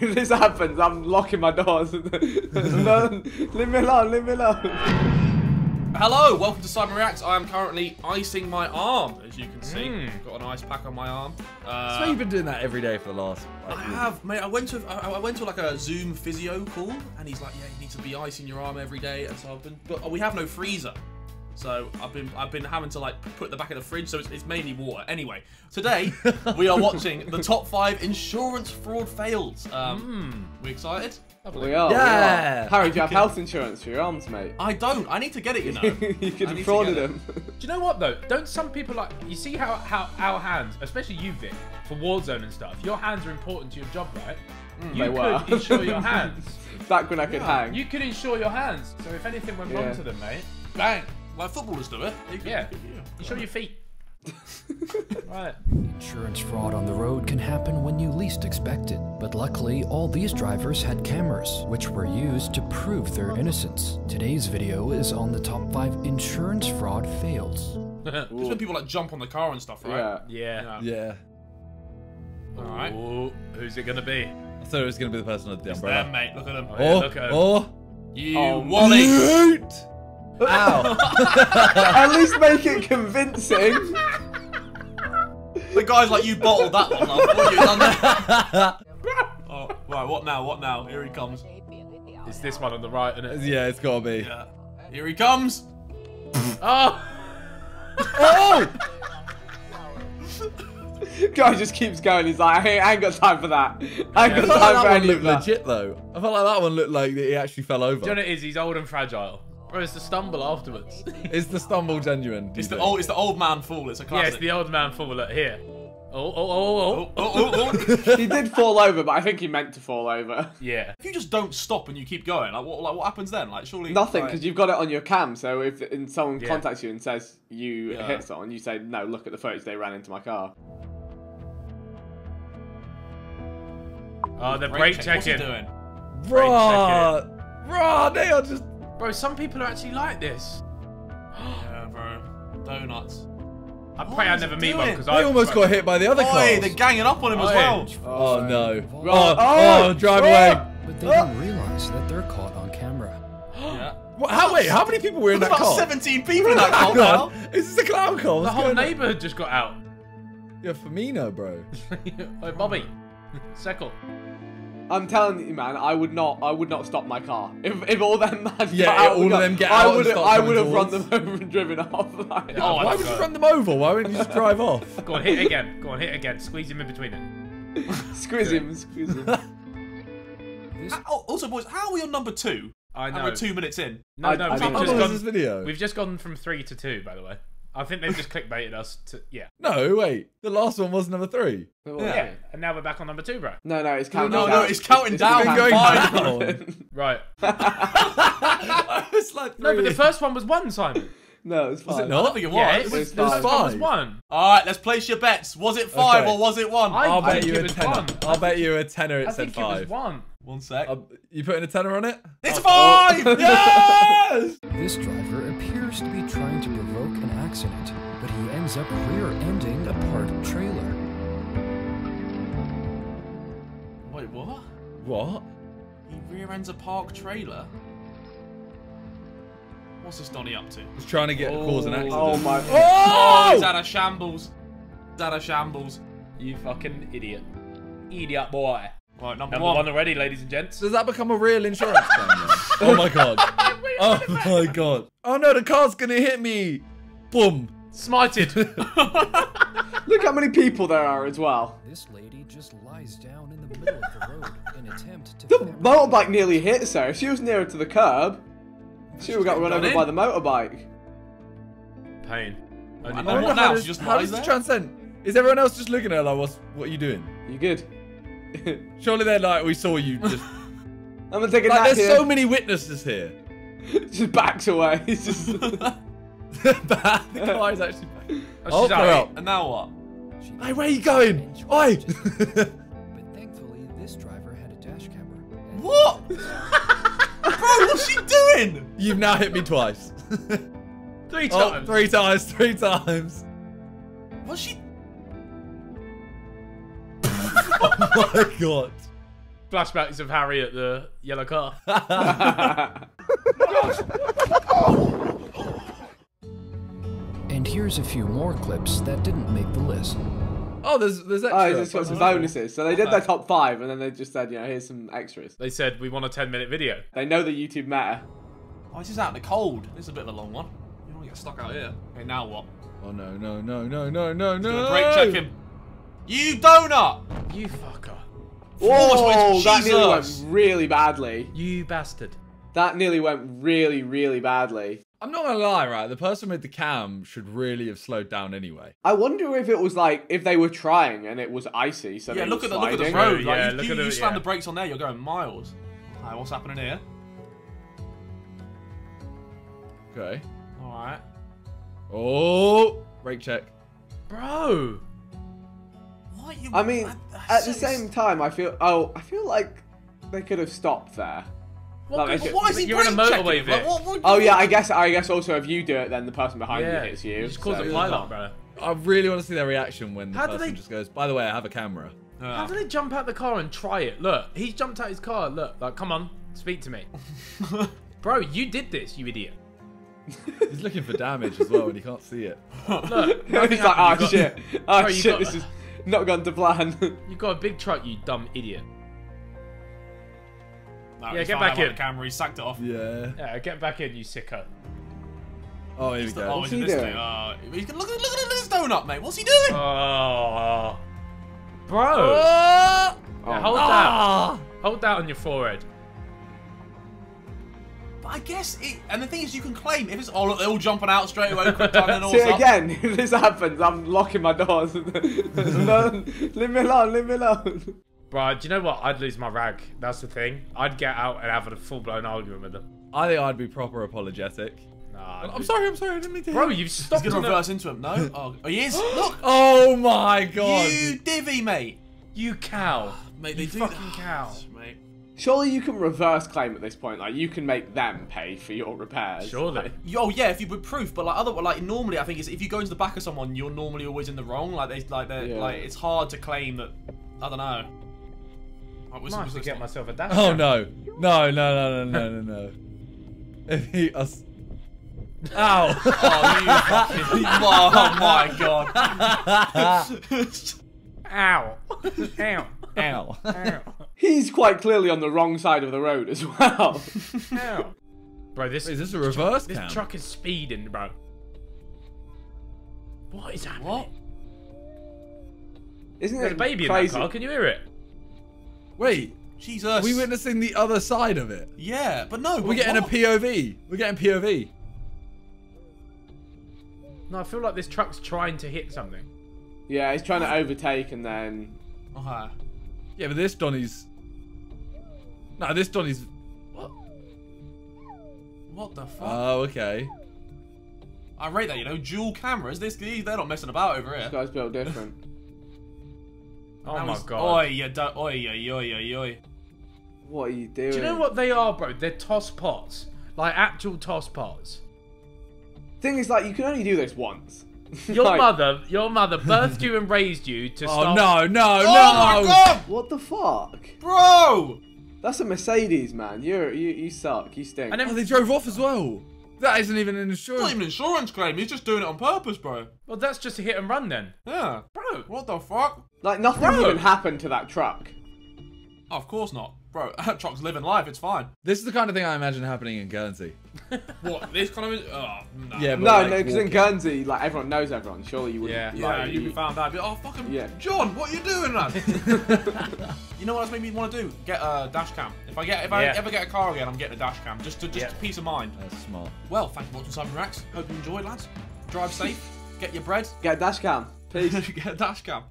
if this happens, I'm locking my doors. no, leave me alone, leave me alone. Hello, welcome to Sidemen Reacts. I am currently icing my arm, as you can see. Mm. Got an ice pack on my arm. Uh, So you've been doing that every day for the last. I have, mate. I went to I, I went to like a Zoom physio call, and he's like, "Yeah, you need to be icing your arm every day." And so I've been, but we have no freezer, so I've been I've been having to like put the back of the fridge, so it's, it's mainly water. Anyway, today we are watching the top five insurance fraud fails. Um, We excited? We are. Yeah. We are. Harry, do you have health insurance for your arms, mate? I don't. I need to get it. You know. you could have frauded get it. him. Do you know what though? Don't some people like you see how how our hands, especially you Vic, for Warzone and stuff. Your hands are important to your job, right? you they could were. insure your hands. Back when I could hang. You could insure your hands. So if anything went Yeah. wrong to them, mate, bang. Like footballers do it. You can- Yeah. yeah. Insure your feet. right. Insurance fraud on the road can happen when you least expect it, but luckily all these drivers had cameras, which were used to prove their innocence. Today's video is on the top 5 insurance fraud fails. It's when people like jump on the car and stuff, right? Yeah. Yeah. yeah. All right. Ooh, who's it gonna be? I thought it was going to be the person with the It's umbrella. them, mate. Look at them. Oh, yeah, Oh, look at him. oh. You Oh, Wally. Yeet. Ow. At least make it convincing. The guy's like, you bottled that one, love. What have you done there? oh, right. What now? What now? Here he comes. It's this one on the right, isn't it? yeah, it's got to be. Yeah. Here he comes. Oh! Oh! Guy just keeps going. He's like, I ain't, got time for that. I ain't I got felt like time that for one any looked of that. legit though. I felt like that one looked like he actually fell over. Do you know what it is? He's old and fragile. Bro, it's the stumble afterwards. Is the stumble genuine? It's the old. It's the old man fall. It's a yeah, classic. it's the old man fall. Look here. Oh, oh, oh, oh, Oh, oh, oh, oh. oh. He did fall over, but I think he meant to fall over. Yeah. if you just don't stop and you keep going, like what? Like what happens then? Like surely Nothing, like- because you've got it on your cam. So if and someone Yeah. contacts you and says you Yeah. hit someone, you say, no, look at the footage. They ran into my car. Oh, the Brake brake check. What's he checking. doing? Bruh! Bruh, they are just. Bro, some people are actually like this. Yeah, bro. Donuts. I What pray I never he meet one because I almost got hit by the other car. cars. they're ganging up on him as Oi. well. Oh, oh no. Oh, Oh, oh, drive away. But they don't realize that they're caught on camera. Yeah. What, how, wait, how many people were in There's that about car? 17 people in that car Hang now. Is this a clown car? The What's whole going on? neighborhood just got out. Yeah, Firmino, bro. Oi, Bobby. Seckle. I'm telling you, man, I would not, I would not stop my car if, if all them man Yeah, got out all of them get I out and would, start I would have run them over and driven off. Like, Oh, Why I would you run them over? Why wouldn't you just drive off? Go on, hit again. Go on, hit again. Squeeze him in between it. squeeze him, squeeze him. This Oh, also, boys, how are we on number two? I And know. we're two minutes in. No, I- no, I we've don't know. just long this gone. video? We've just gone from three to two, by the way. I think they've just clickbaited us to yeah. No, wait. The last one was number three. Yeah, and now we're back on number two, bro. No, no, it's counting no, down. no, it's counting down. been going Fine. down. Right. it's like No, but the first one was one, Simon. no, it's fine. Was it I not? think it was. Yeah, it was. fine. The first one was Five. one. All right, let's place your bets. Was it five Okay. or was it one? I- I'll bet you a tenner. one. I'll bet you a tenner. It I said think it was five. one. One sec. Uh, you putting a tenner on it? it's five. Yes! This driver appears to be trying to provoke an accident, but he ends up rear-ending a parked trailer. Wait, what? What? He rear ends a park trailer. What's this Donny up to? He's trying to get cause an accident. Oh my. Oh, he's Oh! out of shambles. He's out of shambles. You fucking idiot. Idiot boy. Right, number, Number one. one already, ladies and gents. Does that become a real insurance claim? oh my god. Oh my god. Oh no, the car's gonna hit me. Boom. Smited. Look how many people there are as well. This lady just lies down in the middle of the road in attempt to The motorbike nearly hits her. If she was nearer to the curb, she would have got run over in. by the motorbike. Pain. Only I I know wonder how does, just how does this there? transcend? Is everyone else just looking at her like, what's, what are you doing? You good? Surely they're like, we saw you just. I'm gonna take a like, nap there's here. so many witnesses here. Just backs away. He's just. the guy's actually. Oh, she's Oh, out. up. And now what? Hey, where are you going? inch Oi! but thankfully, this driver had a dash camera. What? Bro, what's she doing? You've now hit me twice. three oh, times. three times, three times. What's she? Oh my god. Flashbacks of Harry at the yellow car. And here's a few more clips that didn't make the list. Oh, there's there's Oh, extra. it's got some bonuses. So they did their top five, and then they just said, you know, here's some extras. They said we want a 10 minute video. They know the YouTube matter. Oh, this is out in the cold. This is a bit of a long one. You don't want to get stuck out here. Okay, now what? Oh no no no no no no no. Gonna break check him. You donut! You fucker. Almost went Whoa, to that nearly went really badly. You bastard. That nearly went really, really badly. I'm not gonna lie, right? The person with the cam should really have slowed down anyway. I wonder if it was like if they were trying and it was icy, so Yeah, they look were at the look at the sliding. road. Yeah, Like, you, look you, at the- you slam yeah. the brakes on there, you're going miles. Okay, what's happening here? Okay. All right. Oh, brake check. Bro. What you? I mean, that- at the that's- same time, I feel. Oh, I feel like they could have stopped there. What Like, the- they Why is he You're in a motorway, checking? Vic. Like, what, what, Oh yeah, I guess. I guess also if you do it, then the person behind Yeah, you hits you. you just cause so- a pilot, bro. I really want to see their reaction when the How person they- just goes. By the way, I have a camera. Ah. How do they jump out the car and try it? Look, he's jumped out his car. Look, like, come on, speak to me. Bro, you did this, you idiot. He's looking for damage as well, and he can't see it. Look, He's like, happened. oh You got- shit, oh Bro, shit, got- this is not gone to plan. You got a big truck, you dumb idiot. No, Yeah, get back in. The camera, he sacked it off. Yeah. Yeah, get back in, you sicko. Oh, here we Oh, go. is he doing? thing? Uh, he's gonna look at look at this donut, mate. What's he doing? Oh, bro. Oh! Yeah, hold Ah! that. Hold that on your forehead. But I guess it. And the thing is, you can claim if it's oh look, they're all jumping out straight away, quick time and all See stuff. again, if this happens, I'm locking my doors. no, leave me alone, leave me alone. Bro, do you know what? I'd lose my rag. That's the thing. I'd get out and have a full blown argument with them. I think I'd be proper apologetic. Nah, I'm dude. sorry, I'm sorry, I didn't mean to. Bro, you. you've stopped He's gonna in a- reverse into him. No. Oh, oh he is. Look. Oh my god. You divvy, mate. You cow. Mate, they You do fucking cow. mate. Surely you can reverse claim at this point. Like you can make them pay for your repairs. Surely. Oh yeah, if you put proof, but like other like normally I think it's if you go into the back of someone, you're normally always in the wrong. Like they like they Yeah. like it's hard to claim that. I don't know. Right, what's- Might have what's to get myself a dash. Oh no. No, no, no, no, no, no, no. If he us Ow. Oh, you fucking- oh my god. Ow. Ow. Ow. Ow. He's quite clearly on the wrong side of the road as well. Ow. Bro, this Is this a reverse this cam? truck is speeding, bro. What is happening? what? Isn't There's it a baby in that car. Can you hear it? Wait, Jesus. are we witnessing the other side of it? Yeah, but no. We're getting a POV. We're getting POV. No, I feel like this truck's trying to hit something. Yeah, he's trying to overtake and then. Oh, okay. Yeah, but this Donny's. No, this Donny's. What What the fuck? Oh, okay. I rate that. You know, dual cameras. This these they're not messing about over here. This guy's built different. Oh That my was- god. Oi, you don't. Oi, oi, oi, oi, oi. what are you doing? Do you know what they are, bro? They're toss pots. Like actual toss pots. Thing is, like, you can only do this once. Your Like, mother, your mother birthed you and raised you to Oh start. no, no, Oh no! my god, What the fuck? bro! That's a Mercedes, man. You're you you suck. You stink. And Oh, then, they drove off as well. That isn't even an It's not insurance. even an insurance claim. He's just doing it on purpose, bro. well, that's just a hit and run then, Yeah. bro. What the fuck? like nothing Bro. even happened to that truck. Oh, of course not, bro. That truck's living life. It's fine. This is the kind of thing I imagine happening in Guernsey. What? This kind of? Oh no. Yeah, No, like no, because in. Guernsey, like everyone knows everyone. Surely you wouldn't. Yeah. Yeah, like, you'd be found out. Be, oh, fucking Yeah. John, what are you doing, man? you know what else made me want to do? Get a dash cam. If I get, if I Yeah. ever get a car again, I'm getting a dash cam, just to just Yeah. peace of mind. That's smart. Well, thank you for watching Sidemen Reacts. Hope you enjoyed, lads. Drive safe. Get your bread. Get a dash cam. Peace. get a dash cam.